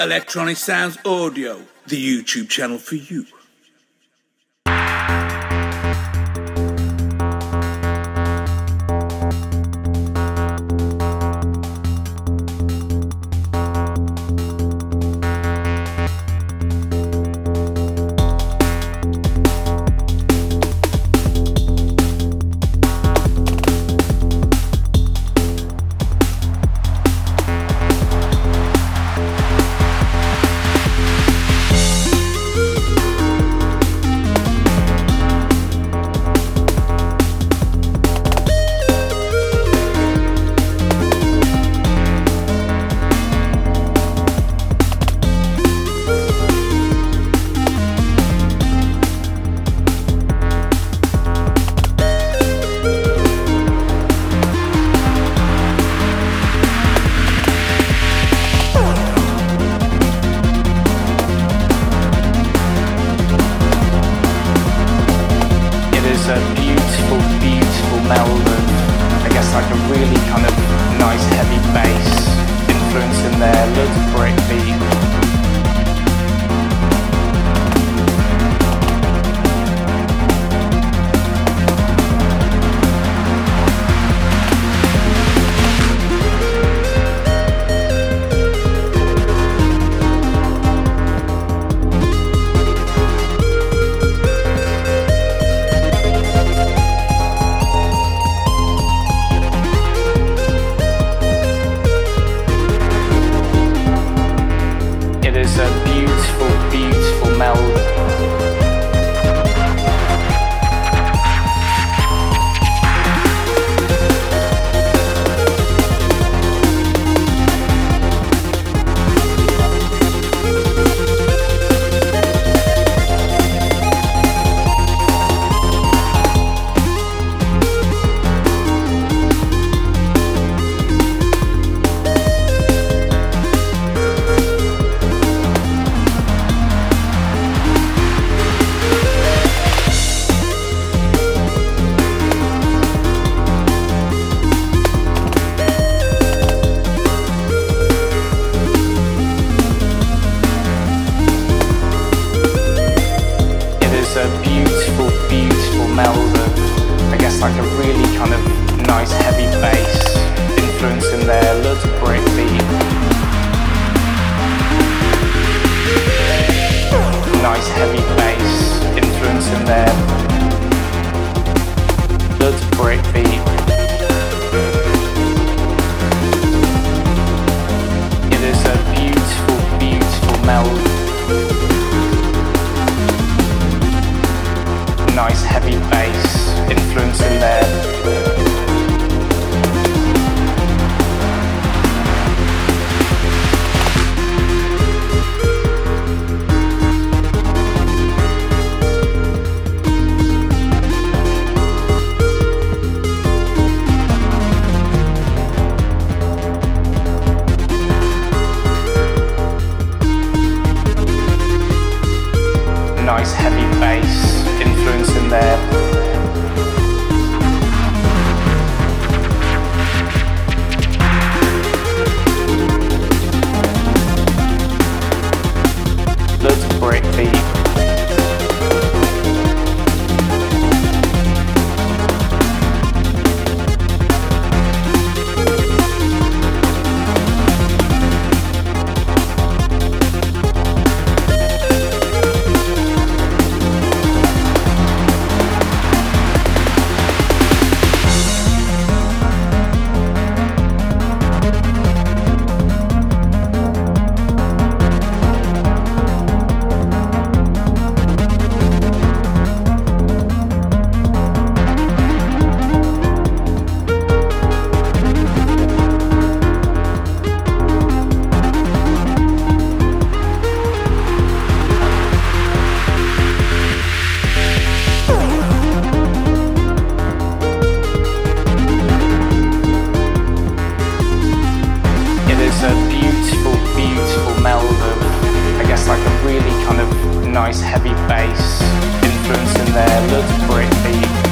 Electronisounds Audio, the YouTube channel for you. nice heavy bass influence in there, loads of breakbeat. Nice heavy bass influence in there. nice heavy bass influence in there that's breakbeat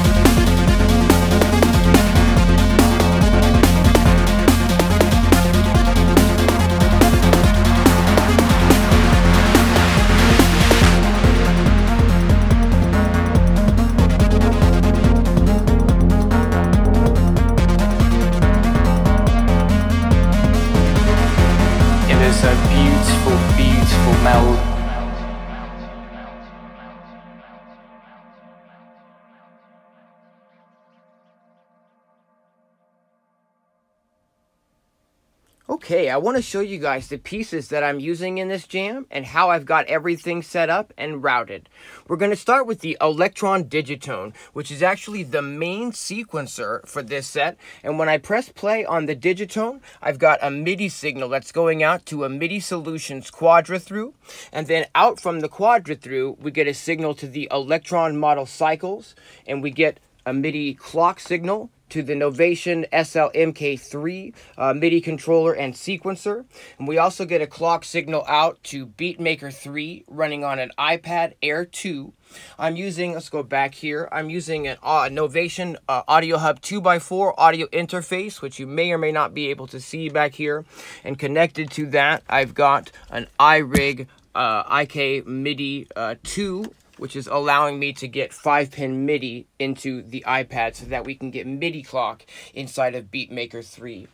Okay, I want to show you guys the pieces that I'm using in this jam and how I've got everything set up and routed. We're going to start with the Elektron Digitone, which is actually the main sequencer for this set. And when I press play on the Digitone, I've got a MIDI signal that's going out to a MIDI Solutions Quadra Thru. And then out from the Quadra Thru, we get a signal to the Elektron model cycles, and we get a MIDI clock signal to the Novation SL-MK3 uh, MIDI controller and sequencer. And we also get a clock signal out to Beatmaker 3 running on an iPad Air 2. I'm using, let's go back here, I'm using an uh, Novation uh, Audio Hub 2x4 audio interface, which you may or may not be able to see back here. And connected to that, I've got an iRig uh, IK MIDI uh, 2 which is allowing me to get 5 pin MIDI into the iPad so that we can get MIDI clock inside of Beatmaker 3.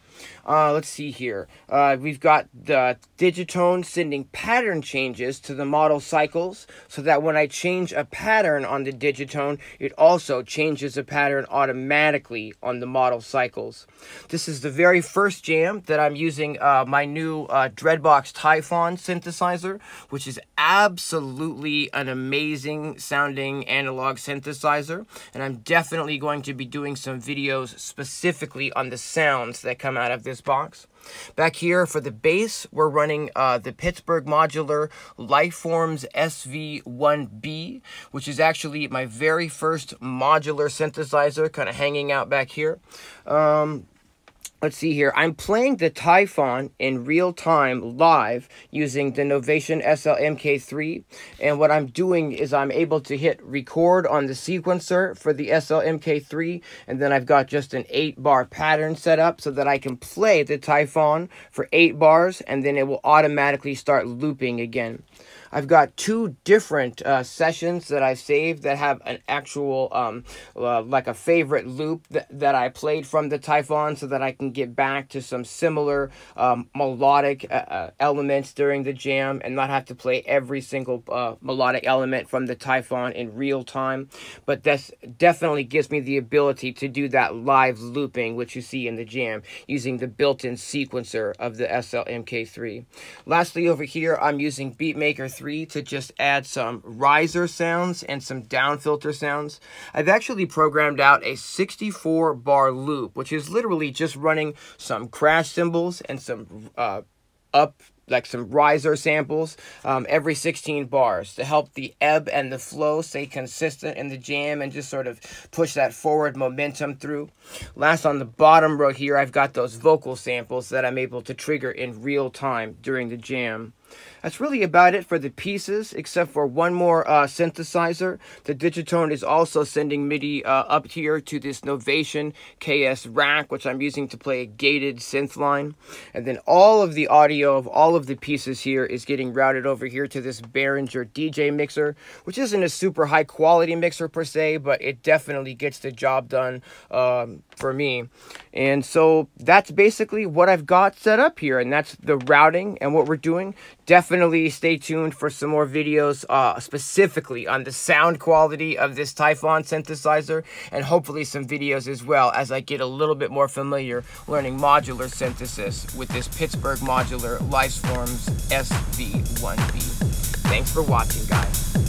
Uh, let's see here. Uh, we've got the Digitone sending pattern changes to the model cycles so that when I change a pattern on the Digitone, it also changes a pattern automatically on the model cycles. This is the very first jam that I'm using uh, my new uh, Dreadbox Typhon synthesizer, which is absolutely an amazing sounding analog synthesizer. And I'm definitely going to be doing some videos specifically on the sounds that come out of this box. Back here for the bass, we're running uh, the Pittsburgh Modular Lifeforms SV1B, which is actually my very first modular synthesizer, kind of hanging out back here. Um, let's see here. I'm playing the Typhon in real time live using the Novation SL-MK3. And what I'm doing is I'm able to hit record on the sequencer for the SL-MK3. And then I've got just an 8 bar pattern set up so that I can play the Typhon for 8 bars and then it will automatically start looping again. I've got two different uh, sessions that I saved that have an actual, um, uh, like a favorite loop that, that I played from the Typhon so that I can get back to some similar um, melodic uh, uh elements during the jam and not have to play every single uh, melodic element from the Typhon in real time. But this definitely gives me the ability to do that live looping, which you see in the jam, using the built-in sequencer of the SL-MK3. Lastly, over here, I'm using Beatmaker 3 to just add some riser sounds and some down filter sounds. I've actually programmed out a 64 bar loop, which is literally just running some crash cymbals and some uh, up like some riser samples um, every 16 bars to help the ebb and the flow stay consistent in the jam and just sort of push that forward momentum through. Last on the bottom row here, I've got those vocal samples that I'm able to trigger in real time during the jam. That's really about it for the pieces, except for one more uh, synthesizer. The Digitone is also sending MIDI uh, up here to this Novation KS rack, which I'm using to play a gated synth line. And then all of the audio of all of the pieces here is getting routed over here to this Behringer DJ mixer, which isn't a super high quality mixer per se, but it definitely gets the job done um, for me. And so that's basically what I've got set up here, and that's the routing and what we're doing definitely stay tuned for some more videos uh, specifically on the sound quality of this Typhon synthesizer and hopefully some videos as well as I get a little bit more familiar learning modular synthesis with this Pittsburgh Modular Lifeforms SV1B. Thanks for watching, guys.